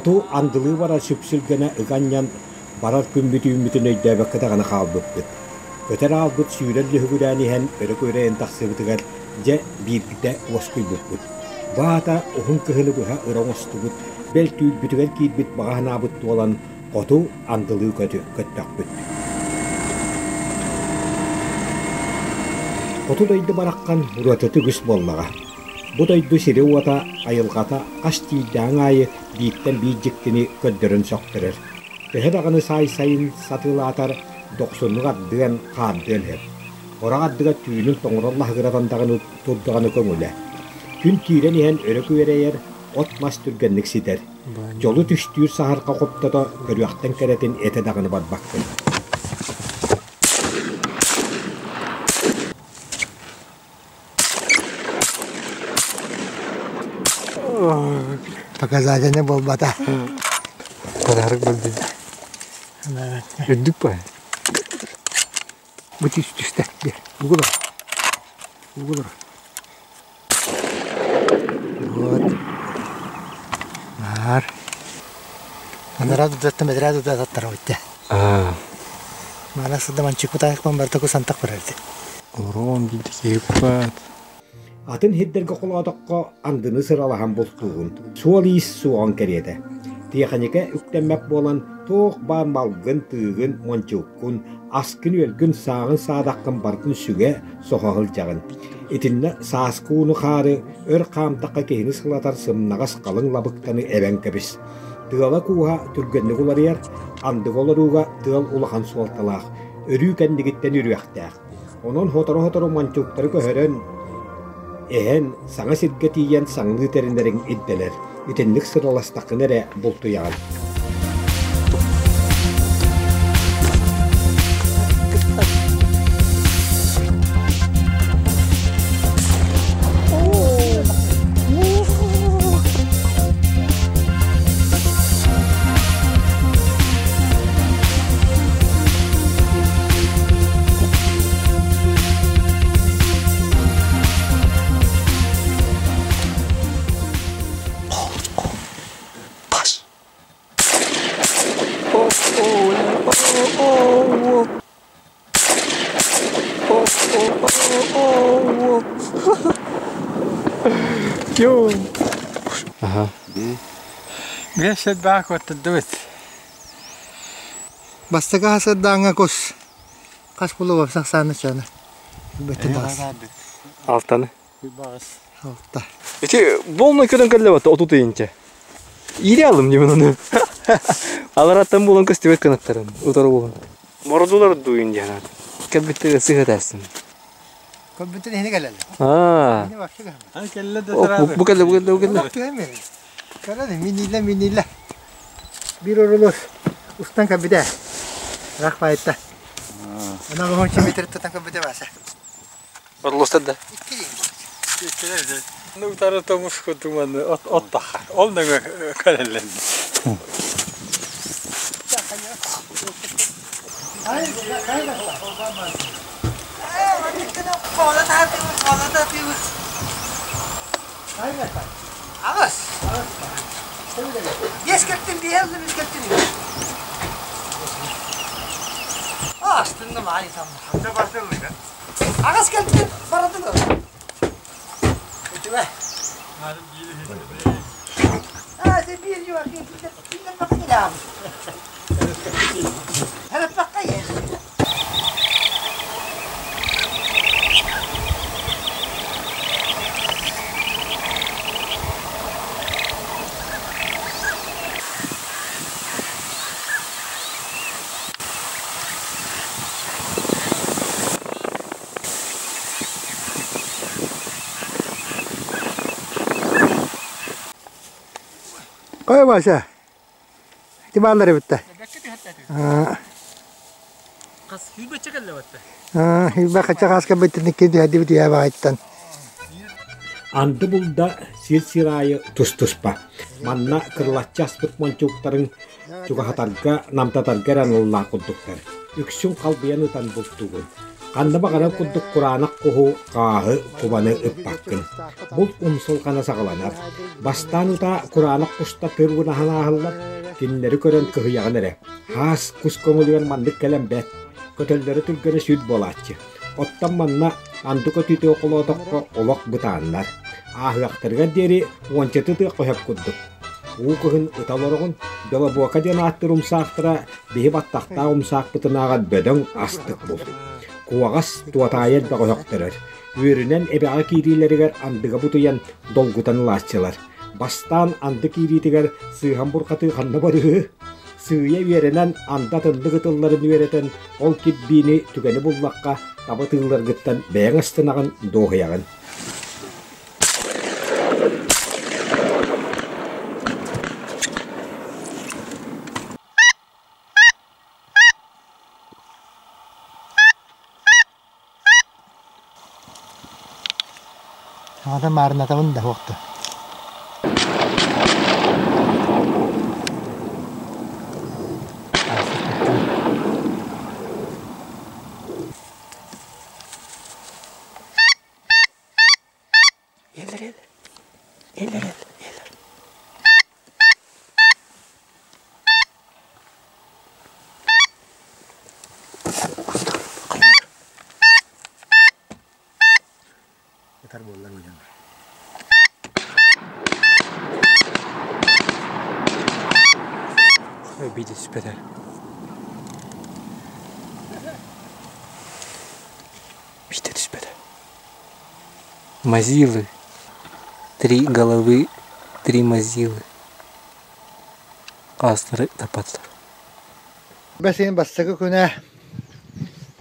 Коту андылы бара сүпсүлгенэ ыганнян барар күмбүтүүмүтүн өйдөөбөккө дагана хаалбыппыт. Көтөр албыт сүүрэл лүһүгүрээниһэн өрө көрейэн тахсыбытыгар же бииргите уоскуйбуппут. Баата ухун кыһыны быһа ыроҥостубут, белтүү бүтүгэр киирбит багаһынаабыт туолан коту андылыы көтү көттөхпүт. Коту дойду бараккан уратыты күс боллага. Бу дойду сири уата айылгата аш тииддаң айы бииттен бииджиктини көддөрөн соқтырыр. Төһө даганы сай сайын сатылаатар доксуннук ардыган хаардыан хеп. Орак ардыга түйүнүн тоңороллахыгыратан даганы турдаганы көңүлэ. Күн тиирен иһэн өрө күверейер от мас түргенник ситер. Жолу түстүүр сахарка коптото көрүөхтен керетин эте даганы Показательный был бата. Подарок был бит. Өддүк па? Üste. Bir. Bu kadar. Bu kadar. Вот. Var. Ана раду датта медраду да даттара өтте. Аа. Мана сыдаман чикутайық бан барта кусантак барарди. Орон биди кеппат. Атын хиддерге колоодокко андыны сыралахан болтугун. Суолиис суон кереде. Тиеханеке үктеммеп болан тоох бар малгын тыыгын мончуккун аскын өлгүн саагын саадаккын бартын сүге сохахыл жагын. Итинне сааскууну хары өр камтакка кehini сылатар сымнагас калың лабыктаны эбен кебис. Тыала кууха түргенни куларыяр, анды колоруга тыал улахан суалталаах, өрүү кендигиттен үрүөхтәэх. Онон хоторо-хоторо манчуктары көһөрөн Эһен саңа сирге тиийэн саңлыы териннериң идделер. Итинник сыраластакын эре бултуяан. Blessed bakot to do it. Basta ka sa danga kos. Kas pulo babsak sana siya na. Bete bas. Alta ne? Bas. Alta. İşte bolna köden kalle batta otu deyince. İri alım diye ben onu. Alarattan bulan kız tibet kanatların. Utarı bulan. Moradular duyun diye herhalde. Kalbette sıhhat etsin. Kalbette ne geldi? Ha. Bu geldi bu geldi bu geldi. Bu geldi. Gördün? Minille minille. Bir orulur. Ustan kabide. Rahmayette. Ana bu honki metre tutan kabide varsa. Orulusta da. İkili. İkiler de. Ne utarı tomuş kutumanı ot ot da. Ol ne kalellen. Hayır, hayır, hayır. Hayır, hayır. Ağız. Yes köptün bir evli biz köptün bir. Astındım Ali tam. Ne başarılıydı? Ağız köptün baradın o. Kötüme. Nadim giydi hiç. Ha sen bir yuva köptün. Kimden bakın abi. Koy başa. İtibarları bitti. Ha, Kas hübbe kelle battı. ha, hilbe kaçak aska bitti nikki diye hadi bitiyor bayittan. Анды булда сир сирайы тус туспа. Манна кырлатчаспыт мончуктарын чугахатарга намтатарга ранылла кудуктар. Үксүн калбыяны тан бултугун. Кандаба гана курдук куранак куху кааһы кубаны ыппаккын. Бул умсул кана сагаланар. Бастан ута куранак куста тырбына ханаахыллар. Киннери көрөн кыһыягын эре. Хаас кус көңүлүгөн мандык келем бет. Көтөллөрү түргөнө сүт болаачы. Оттан манна андука түтө околотокко олок бытааннар. Аахыактарга дери уончаты тыак кохеп курдук. Уукыһын ыталорогун Белобуака ден аттыр умсаактыра биһи баттахтаа умсаакпытынаага бөдөң астык бул. Куагас туатайыр багоһоктырыр. Үйрүнен эбеға киирилеригер андыга бутуян долгутан лаачылар. Бастан анды кииритигер сыыхан буркаты ханна барыһы. Сыыя үйеренен анда тындыгы тылларын үйеретен ол киббини түгени буллакка таба тыылар гыттан бэйэн астынагын Ата марнатабын да хоқты. Биде түспеді. Мазилы. Три головы, три мазилы. Астыры тапатлар. Бәсен бассакы күнә.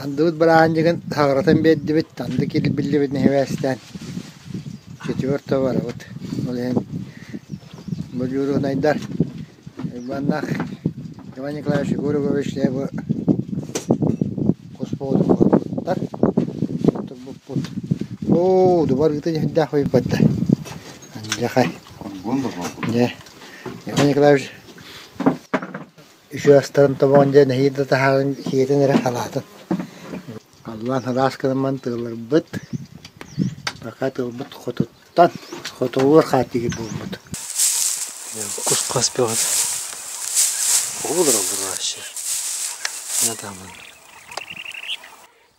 Андыбыт бараан жеген тағыратын бедді бит, анды келіп білді бит нехевәстен. Четверто бар, вот. Ол ен. Бұл юру найдар. Баннах. Иван Николаевич Гуругович, я бы Господу О, дубар гыты не дахой патта. Анжахай. Не. Иван Николаевич Үші астарын табуын жен хейді тахарын хейтін әрі халатын. Аллан халас кылыман тылыр бұт. Бақа тыл бұт хотуттан. Хотуылыр қатиге бұл бұт. Кус қас.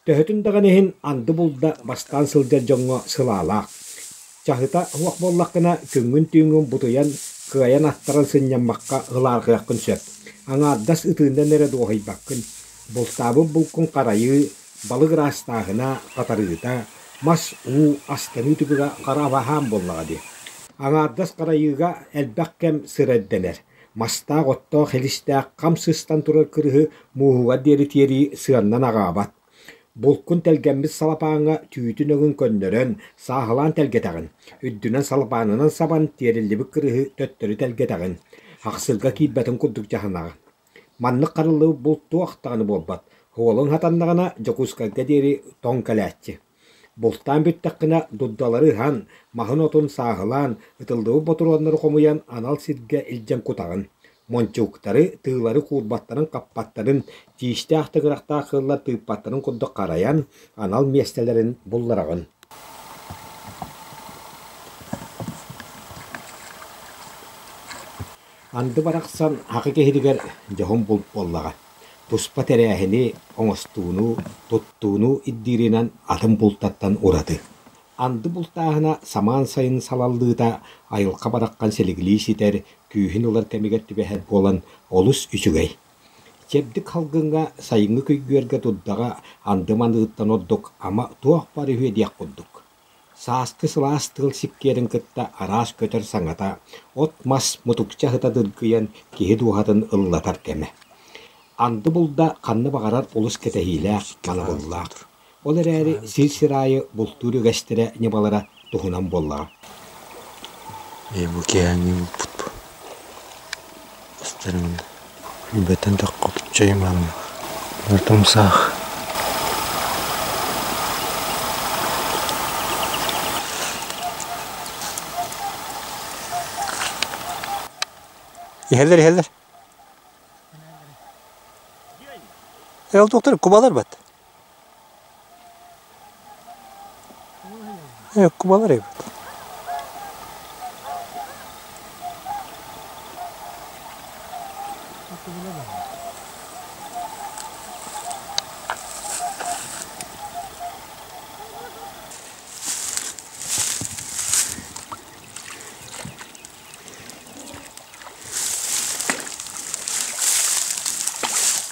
Төһөтүн дагынеһин анды булда бастан сылдер жоңго сылаалаак. Чахыта хуак боллаккына көңүн түйүнгүн бутуян кыаян аттаран сынняммакка ылааргыяккын сөп. Аңа аддас ытыындан эре дуохайбаккын. Бултабы булкун карайы балык растаагына катарыыта мас уу астаны түбүгө карабахан боллагади. Аңа аддас карайыга элбаккем сыредденер. Маста готто хелистää камсыстан турар кырыһы мууга дери тиери сыаннан агаабат. Булкун телгембис салапааңа түйүтүн өгүн көннөрөн саахалаан телгетагын. Үддүнен салапаанынан сабан тиерилдиби кырыһы төттөрү телгетагын. Хаксылга кийбэтин курдук жаханага. Маннык карылы булту ахтаганы болбат. Хуолун хатаннагана жокускага дери тон калаатчы. Бултан бүттәккенә дуддалары хан, маһын отун саахылаан, ытылдыу ботурланнары комуян анал сирге илжен кутагын. Мончуктары тыылары куурбаттарын каппаттарын тииште ахтыгыракта кылла тыыппаттарын курдук караян анал местелерин булларагын. Анды бараксан хакы кехидигер жохон бул боллага. Туспа терәһини оңостууну, туттууну иддиринен атын бултаттан урады. Анды бултаһына саман сайын салалдыыта айылка бараккан селигилии ситер күүһин улар темигер түбэһэр буолан олус үчүгэй. Чебдик халгынга сайынгы көйгүерге туддага анды маныыттан ордук ама туох бары үе диак курдук. Сааскы сылаас тыл сиккерин кытта араас көтөр саңата, от мас мутукча хытадыргыян киһи дуһатын ыллатар кеме. Анды багарар улус кетехиле мана булла. Ол эрээри сир сирайы бултуру гәстере небалара тухунан болла. E bu kehangi put bu. Astarım. Beten de kopçayım ama. Ortam sağ. Yeller yeller. E oldu doktor kubalar bat. Yok kubalar yapıyor.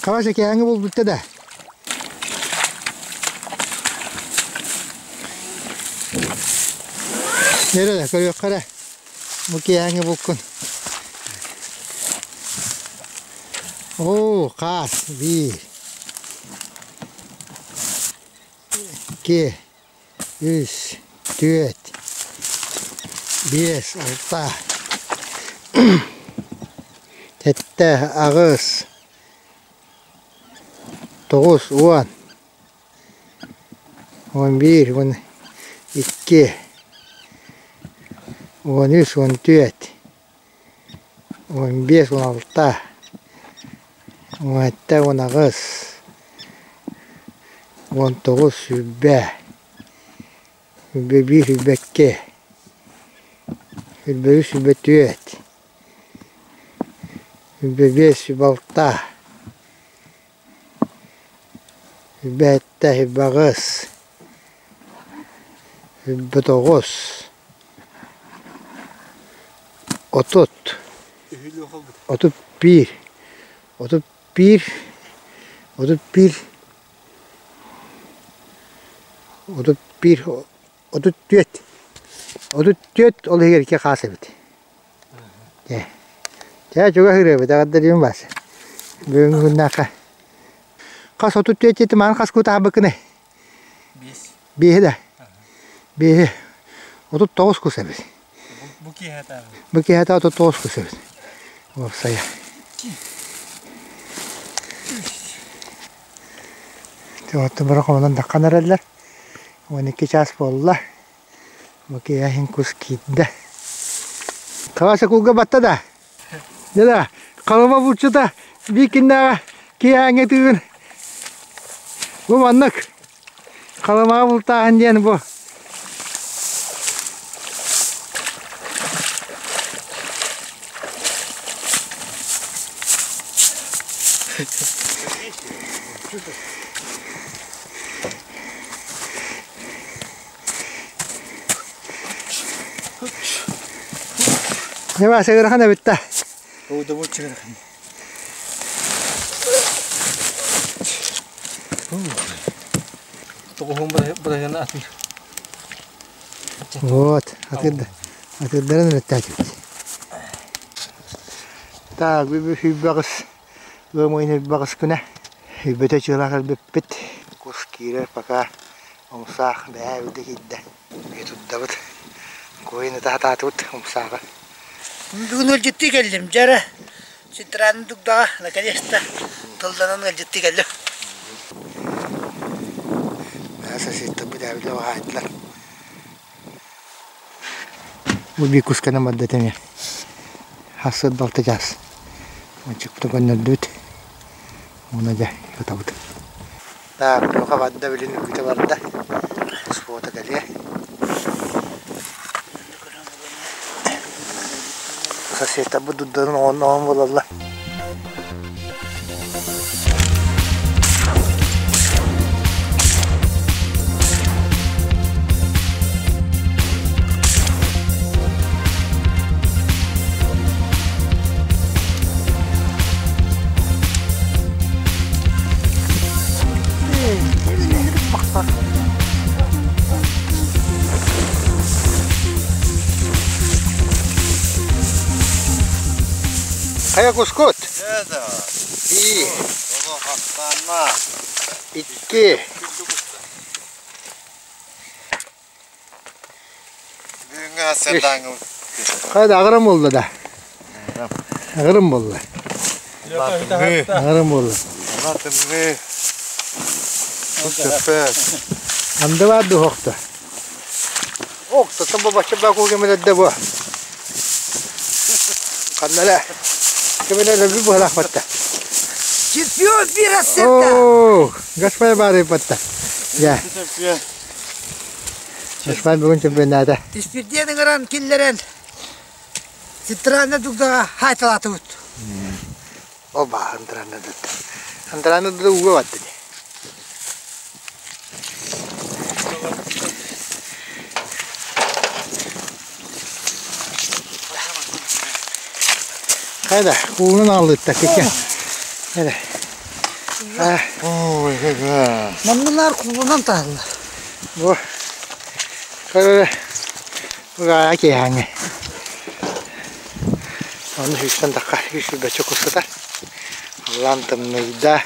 Kavaşaki hangi bul bitti de. Nerede? Görüyor kara. Bu ki hangi buldun? Oo, kas. Bir. İki. Üç. Dört. Beş. Altı. Tette. Ağız. To'qqiz, o'n. o'n bir, o'n ikki, on yksi on työt, on mies on alta, on täynnä kas, on tuossa hyvä, hyvä hyvä ke, hyvä hyvä työt, hyvä mies hyvä alta, hyvä että hyvä kas, hyvä tuossa. otut. Otup bir. Otup bir. Otup bir. Otup bir. Otup düet. Otup düet olu gerike kasebet. Ya. Ya çok hırıbı. Daha da diyeyim bas. Bugün gündaka. Kas otup düet yetim an hani kas kutu habıkını. Biz. Bir de. Bir. Otup toğuz kusebet. Otut dokuz kusa bit. Bu ki hata. Bu ki hata otut dokuz kusa bit. O saya. Tuottu bırakalım da kanarlar. 12 ças bolla. Bu ki yahin kus kidde. Kavasa kuga batta da. Ya da kalama burcu da bir kinda ki yahin etüün. Bu manlık. Kalama bultahan diyen bu. Ne var segera kana bitta. O da bu çıkar. Tohum bırakın atın. Вот, отыгда. Отыгдаран өттәтіп. Так, Ломойны бағыз күнә. Хүйбөтө чыгылағыл біппіт. Кус кирер пока. Омсақ бәй үді кидді. Бетуддабыт. Койны тахтатыбыт омсағы. Бүгін өлжетті келдім, жара. Ситранын дугдаға, наконец-то. Тылданын өлжетті келдім. Бәсі сетті бұда білі оғайдылар. Bu bir kuskana maddetini. Hasıl daltacağız. Açık da gönderdik. Vadda bilin ülkede vardı. Kusfota geliyor. Kısa seyta bu duddanın onun kuskut. Evet. Bir, O hastana. iki, Büyüğün hastadan. Hadi ağırım oldu da. Ağırım oldu. Ağırım oldu. Anlatın mı? Bu sefer. Andı vardı hokta. Hokta tam bu başa bak o gemide de bu. Kanala. Kami na labi buhala patta. Çırpıyor bir asırda. Oo, gaspaya bari patta. Ya. Gaspaya bugün çırpıyor nada. Tişpirdiye dengaran killeren. Sitrana dugda haytalatı ut. Hmm. Oba, antrana dugda. Antrana dugda uva vattı diye. Da keke. Hayda. Ah, Ой, какая. Мамнар кулунан таалла. bu. Kırı. Bu gaya ki yani. Onu dakika. Allah'ın tımnıyda.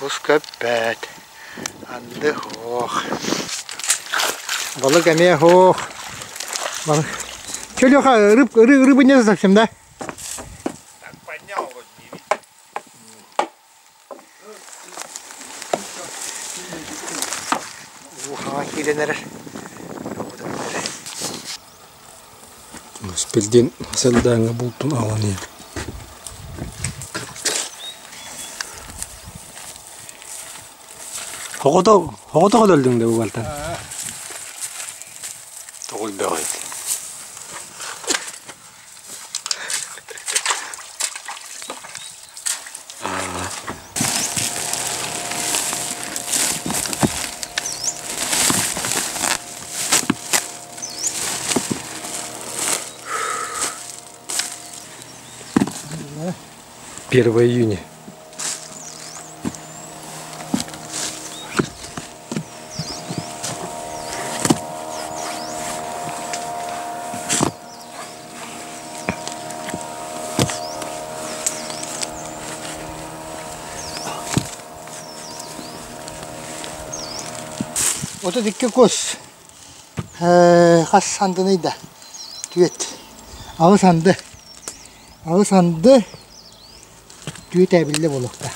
Kus köpet. Andı. Balık emeğe. Balık. Че, Леха, рыб, ры, рыбы нет совсем, да? Так поднял вот не видишь. Спилден асалдаңы бұлтын алан ел. Хоғыта қадалдың да бұл балта? Тоғыл бәғайты. 1 июня. Вот это кокос. Э, Хас сандыны да. Түет. Ауыз санды. Ауыз санды. Түйет әбілді болықта.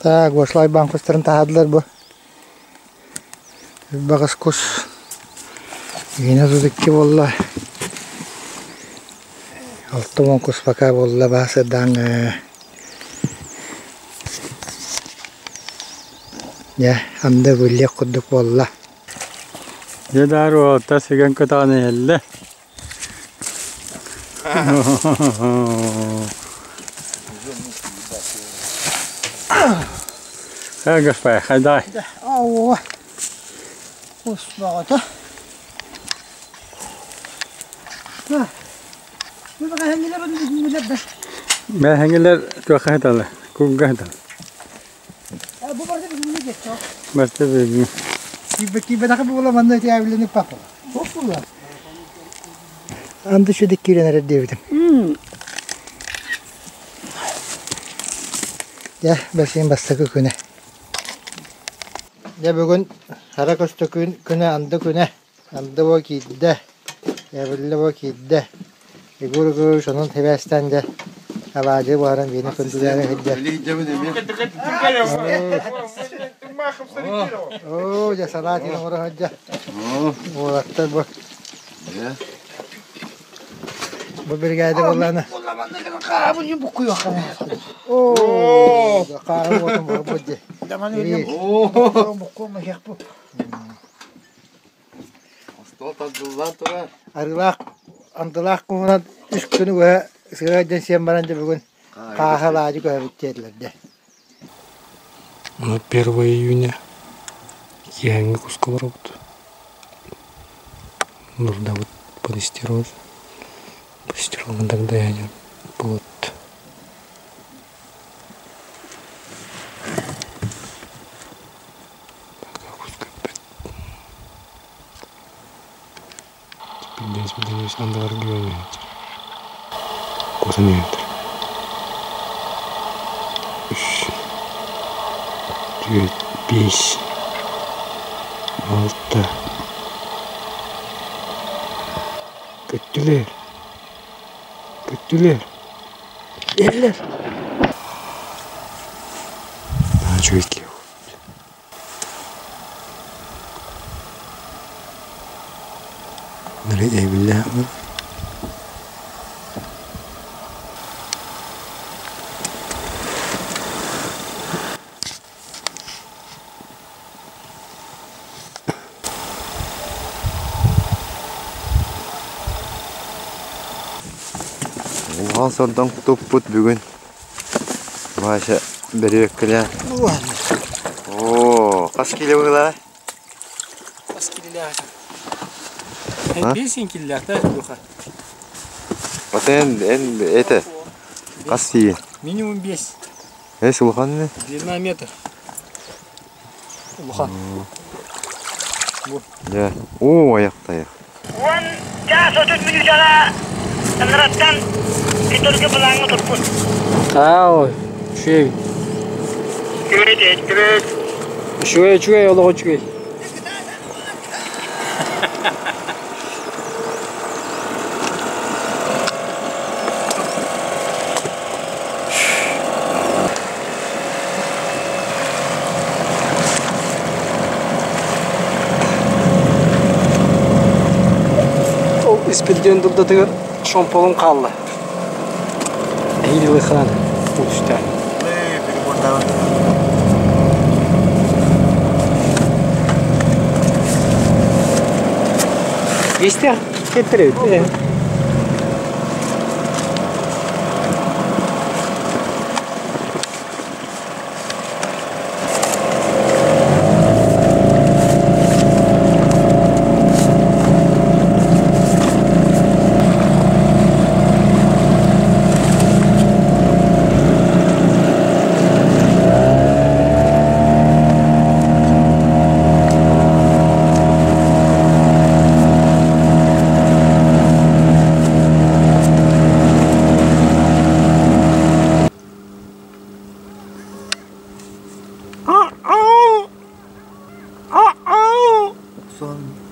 Так, осылай банкостарын тағадылар бұ. Бағыз кос. Ені дудикке болла. Алты он кос бака болла басы даңы. Я, анда гүлле куддук болла. Jedaru ta sigan kotane helle. Ga gefecha dai. Au. Usbota. Nibaka hengiler ben mülebbes. Ben hengiler tuha hetalı. Kum gahtalı. Bu barda bir müle geçiyor. Basta bir. Kibe kibe daha bu olan da evlerini papa. Popula. Andı şu dikirenere devirdim. Hmm. Ya basayım bastakı köne. Ya bugün Harakosto'nun güne andı güne. Andı bu kidde. Ya belli bu kidde. Egur gur şunun tebesten de. Havacı bu aran beni kunduları hidde. Oo ya salat yine oraya hidde. Oo. Uğrattı bu. Bu bir geldi kullanı. Kullanmandı kadar karabın yumbukuyor. Oo. Karabın yumbukuyor. Adamın önüne mukum yap bu. Stolta dıldan turar. Arılak, andılak kumuna üç günü ve sıradan sen bana da bugün kahvalacı koyabildiler de. На 1 июня Киянник Усковорот. Нужно вот полистировать. Полистировал тогда я был Александр Георгиевич. Кузнец. Пись. Алта. Kötüler. Kötüler. Yerler. Daha çok nereye billah Ал сондан топпут бүгін. Баша берек келе. О, қас келе А? Бесин киллер да духа. Ота ен, ен, эті, қас тиген. Минимум 5. Е, сұлған не? Длина метр. Улухан. Ja. О, аяқта аяқ. Он жас мүнү жана ыныраттан китөргө булаңы турпун. ау чуй Күрөт, күрөт. чуй чуй олого Ол испедден дылдатыгы шомполун қалды. Эйлі хан үстә. Есте кеттереді. 酸。